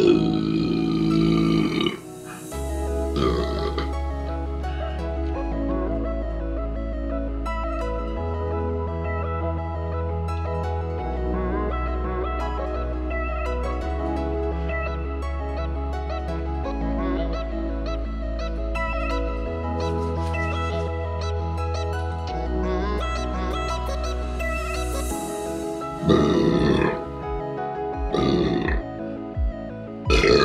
Uh. Yeah.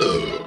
Uh-huh.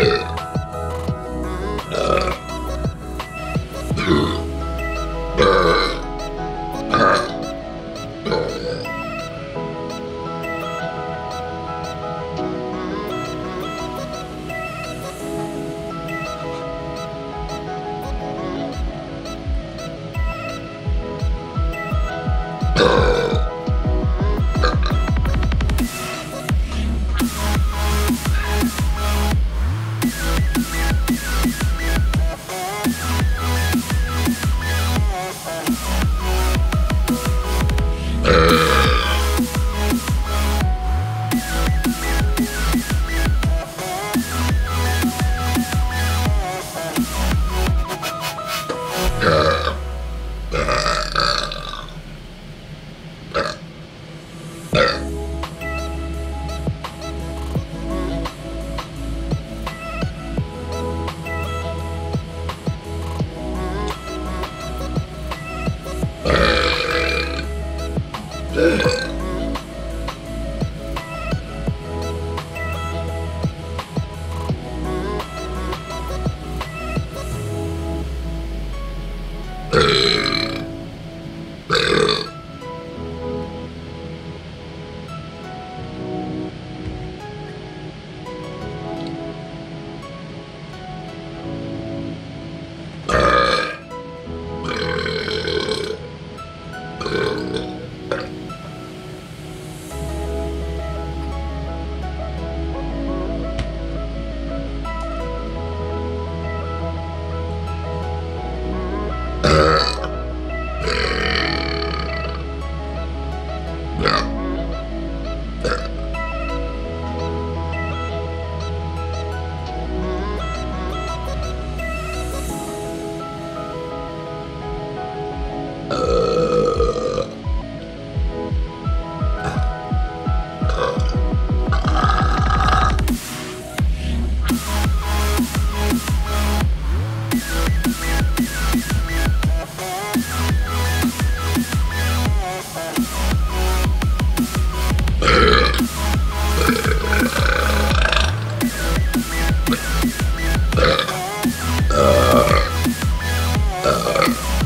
Oh. Uh. Yeah. Uh,